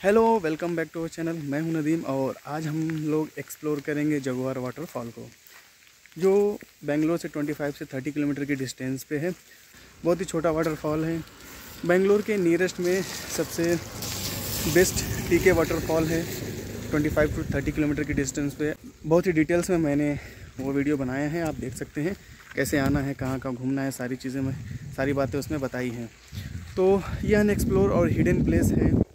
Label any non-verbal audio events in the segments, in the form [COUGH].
Hello welcome back to our channel मैं हूँ नदीम और आज हम लोग एक्सप्लोर करेंगे जगुआर वाटरफॉल को, जो बेंगलोर से 25 से 30 किलोमीटर की डिस्टेंस पे है। बहुत ही छोटा वाटरफॉल है। बेंगलोर के नियरेस्ट में सबसे बेस्ट टीके वाटरफॉल है 25 टू 30 किलोमीटर की डिस्टेंस पे। बहुत ही डिटेल्स में मैंने वो वीडियो बनाया है, आप देख सकते हैं कैसे आना है, कहाँ कहाँ घूमना है, सारी चीज़ें मैं, सारी बातें उसमें बताई हैं। तो ये अनएक्सप्लोर और हिडन प्लेस है।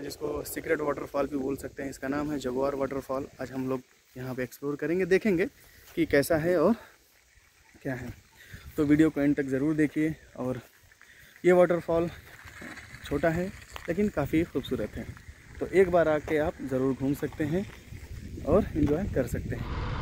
जिसको सीक्रेट वाटरफॉल भी बोल सकते हैं, इसका नाम है जगुआर वाटरफॉल आज हम लोग यहाँ पे एक्सप्लोर करेंगे, देखेंगे कि कैसा है और क्या है। तो वीडियो को एंड तक ज़रूर देखिए और ये वाटरफॉल छोटा है, लेकिन काफ़ी खूबसूरत है। तो एक बार आके आप ज़रूर घूम सकते हैं और इन्जॉय कर सकते हैं।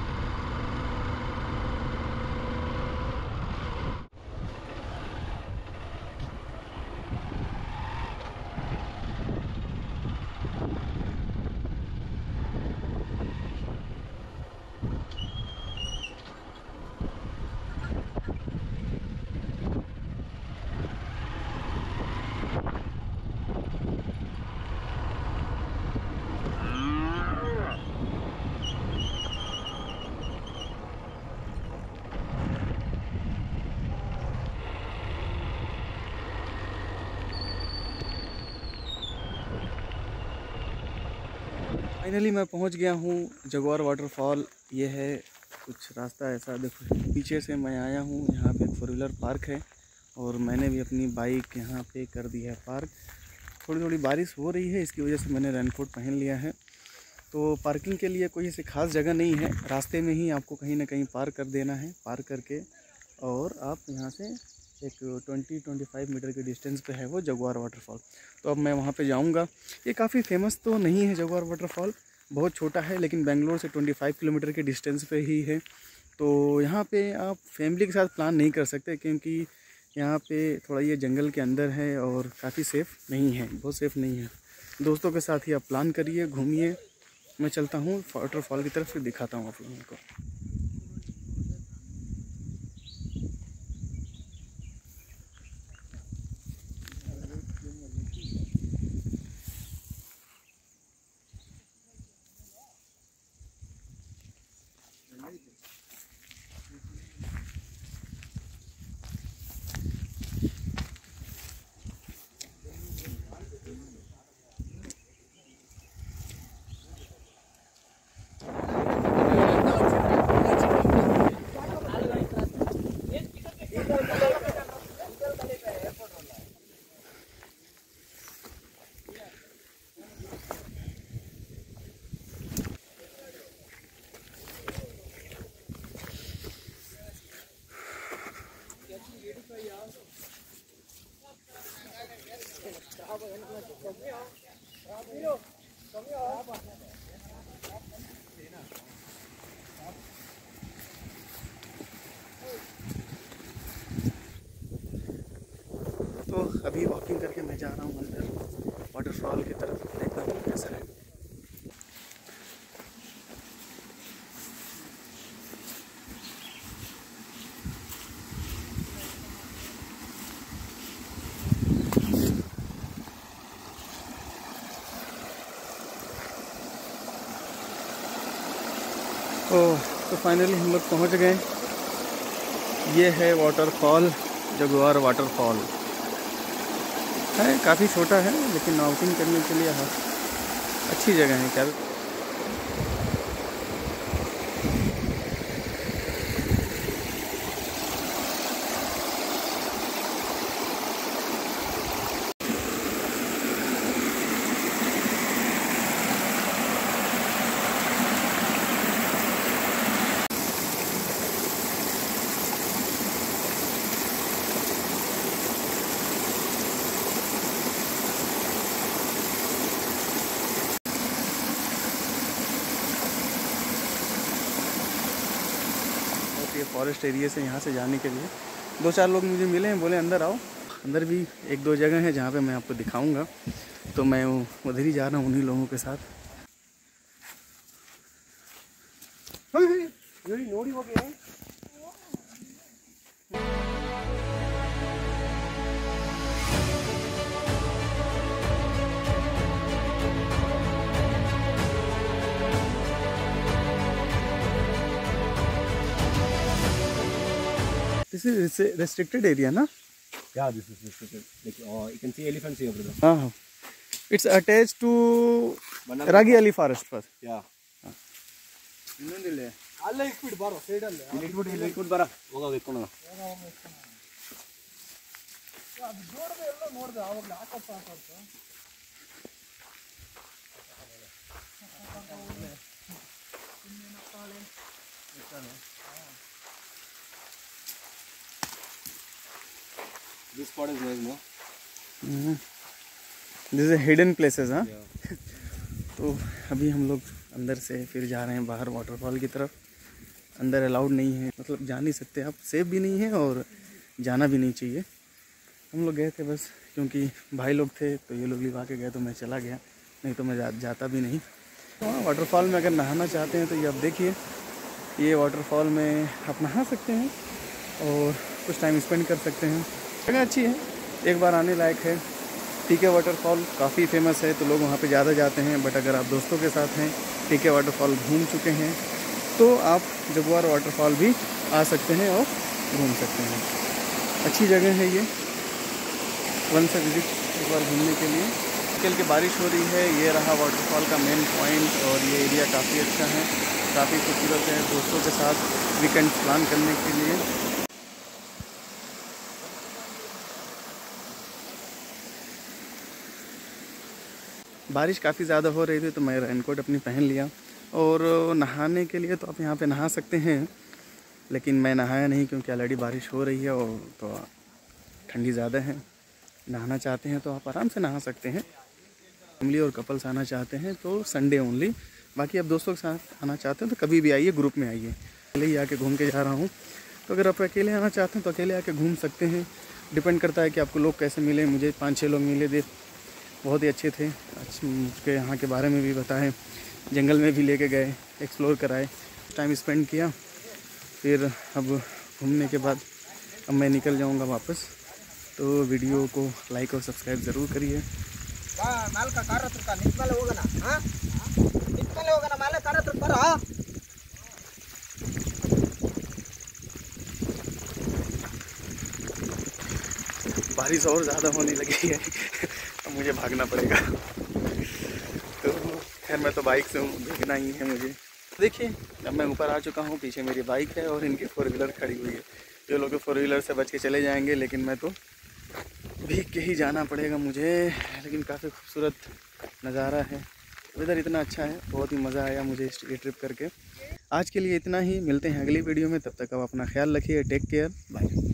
फाइनली मैं पहुँच गया हूँ जगवार वाटरफॉल ये है कुछ रास्ता ऐसा। देखो, पीछे से मैं आया हूँ, यहाँ पे फोर व्हीलर पार्क है और मैंने भी अपनी बाइक यहाँ पे कर दी है पार्क थोड़ी थोड़ी बारिश हो रही है, इसकी वजह से मैंने रेनकोट पहन लिया है। तो पार्किंग के लिए कोई ऐसी खास जगह नहीं है, रास्ते में ही आपको कहीं ना कहीं पार्क कर देना है पार्क करके। और आप यहाँ से एक ट्वेंटी ट्वेंटी फाइव मीटर के डिस्टेंस पे है वो जगवार वाटरफॉल। तो अब मैं वहाँ पे जाऊँगा। ये काफ़ी फ़ेमस तो नहीं है जगवार वाटरफॉल, बहुत छोटा है, लेकिन बेंगलोर से ट्वेंटी फाइव किलोमीटर के डिस्टेंस पे ही है। तो यहाँ पे आप फैमिली के साथ प्लान नहीं कर सकते, क्योंकि यहाँ पे थोड़ा ये जंगल के अंदर है और काफ़ी सेफ़ नहीं है, बहुत सेफ़ नहीं है। दोस्तों के साथ ही आप प्लान करिए, घूमिए। मैं चलता हूँ, वाटरफॉल की तरफ़ फिर दिखाता हूँ आप लोगों को तो अभी वॉकिंग करके मैं जा रहा हूँ अंदर वाटरफॉल की तरफ़। देखना हूँ कैसा है। तो तो फाइनली हम लोग पहुँच गए। ये है वाटरफॉल जगुआर वाटरफॉल है काफ़ी छोटा है लेकिन आउटिंग करने के लिए हाँ अच्छी जगह है क्या? ये फॉरेस्ट एरिया से यहाँ से जाने के लिए दो चार लोग मुझे मिले हैं बोले अंदर आओ अंदर भी एक दो जगह है जहाँ पे मैं आपको दिखाऊंगा तो मैं उधर ही जा रहा हूँ उन्हीं लोगों के साथ ನೋಡಿ ಹೋಗಿ this is restricted area na yeah this is restricted like uh, you can see elephants here brother uh -huh. it's attached to ragi ali forest first yeah ಇನ್ನೊಂದಿಲ್ಲ ಅಲ್ಲೇ ಇಟ್ಬಿಟ್ಟು ಬಾರೋ ಸೈಡ್ ಅಲ್ಲೇ ಇಲ್ಲಿ ಇಟ್ಬಿಟ್ಟು ಇಲ್ಲಿ ಇಟ್ಬಿಟ್ಟು ಬಾರ ಹೋಗೋಗ ಇಟ್ಕೊಂಡು ಅದು ನೋಡಿದೆ ಎಲ್ಲ ನೋಡಿದೆ ಆವಾಗ ಹಾಕಪ್ಪ ಅಂತ ಇನ್ನೇನಪ್ಪ This spot is nice, no? Mm -hmm. This is hidden places, हाँ yeah. [LAUGHS] तो अभी हम लोग अंदर से फिर जा रहे हैं बाहर वाटरफॉल की तरफ़। अंदर अलाउड नहीं है। मतलब जा नहीं सकते। आप सेफ़ भी नहीं है और जाना भी नहीं चाहिए। हम लोग गए थे बस क्योंकि भाई लोग थे तो ये लोग लिवा के गए तो मैं चला गया। नहीं तो मैं जा, जाता भी नहीं। तो हाँ वाटरफॉल में अगर नहाना चाहते हैं तो ये आप देखिए। ये वाटरफॉल में आप नहा सकते हैं और कुछ टाइम स्पेंड कर सकते हैं। जगह अच्छी है। एक बार आने लायक है। टीके वाटरफॉल काफ़ी फ़ेमस है तो लोग वहाँ पे ज़्यादा जाते हैं बट अगर आप दोस्तों के साथ हैं टीके वाटरफॉल घूम चुके हैं तो आप जगुआर वाटरफॉल भी आ सकते हैं और घूम सकते हैं। अच्छी जगह है ये। वन से विज़िट एक बार घूमने के लिए। कल की बारिश हो रही है, ये रहा वाटरफॉल का मेन पॉइंट और ये एरिया काफ़ी अच्छा है। काफ़ी खूबसूरत है। दोस्तों के साथ वीकेंड प्लान करने के लिए। बारिश काफ़ी ज़्यादा हो रही थी तो मैं रेनकोट अपनी पहन लिया। और नहाने के लिए तो आप यहाँ पे नहा सकते हैं, लेकिन मैं नहाया नहीं क्योंकि ऑलरेडी बारिश हो रही है और तो ठंडी ज़्यादा है। नहाना चाहते हैं तो आप आराम से नहा सकते हैं। फैमिली और कपल्स आना चाहते हैं तो संडे ओनली बाकी आप दोस्तों के साथ आना चाहते हैं तो कभी भी आइए ग्रुप में आइए। अकेले ही आके घूम के जा रहा हूँ। तो अगर आप अकेले आना चाहते हैं तो अकेले आके घूम सकते हैं। डिपेंड करता है कि आपको लोग कैसे मिले, मुझे पाँच छः लोग मिले थे बहुत ही अच्छे थे। मुझके यहाँ के बारे में भी बताए। जंगल में भी लेके गए एक्सप्लोर कराए टाइम स्पेंड किया। फिर अब घूमने के बाद अब मैं निकल जाऊँगा वापस। तो वीडियो को लाइक और सब्सक्राइब ज़रूर करिए। बारिश और ज़्यादा होने लगी है। मुझे भागना पड़ेगा। तो खैर, मैं तो बाइक से हूँ, देखना ही है मुझे। देखिए, अब मैं ऊपर आ चुका हूँ, पीछे मेरी बाइक है और इनकी फोर व्हीलर खड़ी हुई है। जो लोग फोर व्हीलर से बच के चले जाएँगे, लेकिन मैं तो भीग के ही जाना पड़ेगा मुझे। लेकिन काफ़ी खूबसूरत नज़ारा है। वेदर इतना अच्छा है, बहुत ही मज़ा आया मुझे इस ये ट्रिप करके। आज के लिए इतना ही, मिलते हैं अगली वीडियो में। तब तक आप अपना ख्याल रखिए टेक केयर बाय